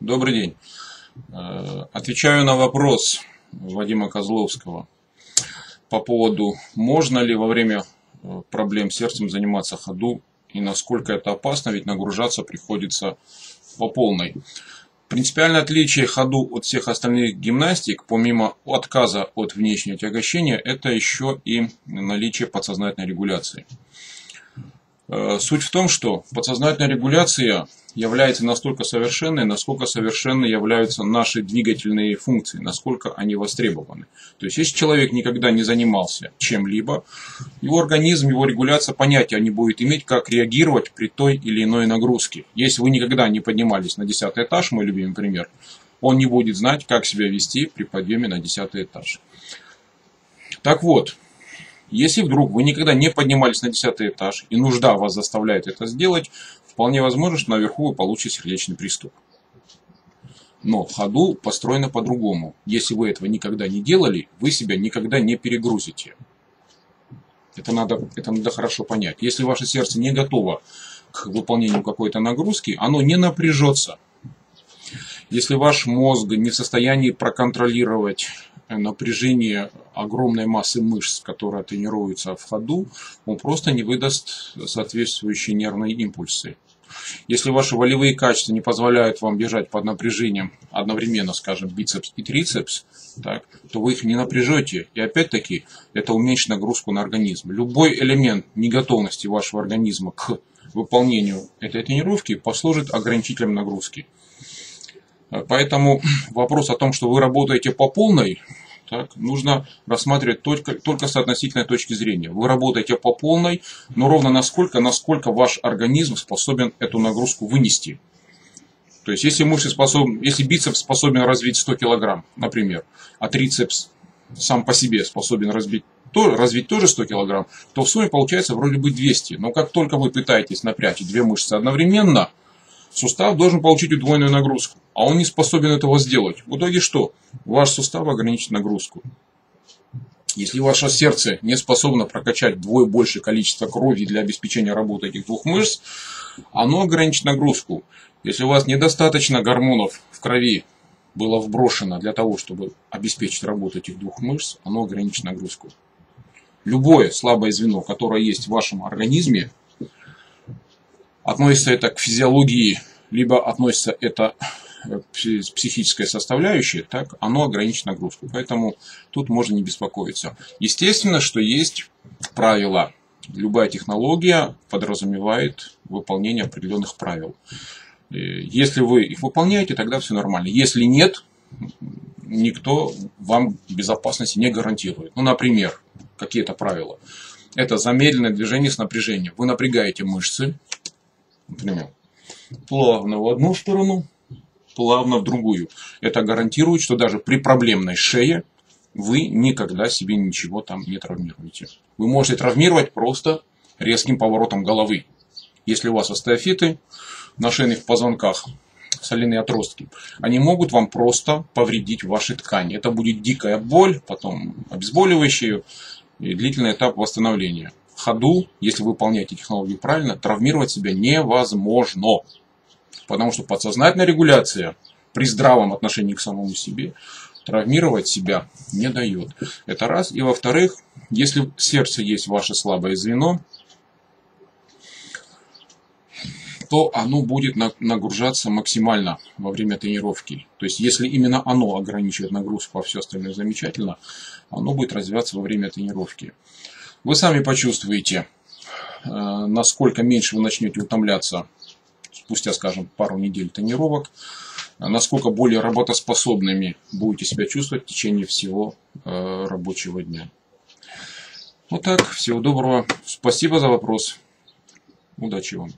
Добрый день. Э, отвечаю на вопрос Вадима Козловского по поводу, можно ли во время э, проблем с сердцем заниматься ходу и насколько это опасно, ведь нагружаться приходится по полной. Принципиальное отличие ходу от всех остальных гимнастик, помимо отказа от внешнего тягощения, это еще и наличие подсознательной регуляции. Э, суть в том, что подсознательная регуляция является настолько совершенной, насколько совершенны являются наши двигательные функции, насколько они востребованы. То есть, если человек никогда не занимался чем-либо, его организм, его регуляция понятия не будет иметь, как реагировать при той или иной нагрузке. Если вы никогда не поднимались на 10 этаж, мой любимый пример, он не будет знать, как себя вести при подъеме на 10 этаж. Так вот, если вдруг вы никогда не поднимались на 10 этаж и нужда вас заставляет это сделать, вполне возможно, что наверху вы получите сердечный приступ. Но в ходу построено по-другому. Если вы этого никогда не делали, вы себя никогда не перегрузите. Это надо, это надо хорошо понять. Если ваше сердце не готово к выполнению какой-то нагрузки, оно не напряжется. Если ваш мозг не в состоянии проконтролировать напряжение огромной массы мышц, которая тренируется в ходу, он просто не выдаст соответствующие нервные импульсы. Если ваши волевые качества не позволяют вам бежать под напряжением одновременно, скажем, бицепс и трицепс, так, то вы их не напряжете. И опять-таки это уменьшит нагрузку на организм. Любой элемент неготовности вашего организма к выполнению этой тренировки послужит ограничителем нагрузки. Поэтому вопрос о том, что вы работаете по полной, так, нужно рассматривать только, только с относительной точки зрения. Вы работаете по полной, но ровно насколько, насколько ваш организм способен эту нагрузку вынести. То есть, если мышцы способны, если бицепс способен развить 100 килограмм, например, а трицепс сам по себе способен разбить, то, развить тоже 100 килограмм, то в сумме получается вроде бы 200. Но как только вы пытаетесь напрячь две мышцы одновременно, сустав должен получить удвоенную нагрузку а он не способен этого сделать. В итоге что? Ваш сустав ограничит нагрузку. Если ваше сердце не способно прокачать вдвое большее количество крови для обеспечения работы этих двух мышц, оно ограничит нагрузку. Если у вас недостаточно гормонов в крови было вброшено для того, чтобы обеспечить работу этих двух мышц, оно ограничит нагрузку. Любое слабое звено, которое есть в вашем организме, относится это к физиологии, либо относится это психическая составляющая, так, оно ограничит нагрузку. Поэтому тут можно не беспокоиться. Естественно, что есть правила. Любая технология подразумевает выполнение определенных правил. Э, если вы их выполняете, тогда все нормально. Если нет, никто вам безопасности не гарантирует. Ну, например, какие-то правила. Это замедленное движение с напряжением. Вы напрягаете мышцы, например, плавно в одну сторону, плавно в другую. Это гарантирует, что даже при проблемной шее вы никогда себе ничего там не травмируете. Вы можете травмировать просто резким поворотом головы. Если у вас остеофиты на шейных позвонках, соляные отростки, они могут вам просто повредить ваши ткани. Это будет дикая боль, потом обезболивающие и длительный этап восстановления. Ходу, если вы выполняете технологию правильно, травмировать себя невозможно. Потому что подсознательная регуляция при здравом отношении к самому себе травмировать себя не дает. Это раз. И во-вторых, если сердце есть ваше слабое звено, то оно будет нагружаться максимально во время тренировки. То есть, если именно оно ограничивает нагрузку, а все остальное замечательно, оно будет развиваться во время тренировки. Вы сами почувствуете, э, насколько меньше вы начнете утомляться спустя, скажем, пару недель тренировок, насколько более работоспособными будете себя чувствовать в течение всего э, рабочего дня. Вот так. Всего доброго. Спасибо за вопрос. Удачи вам.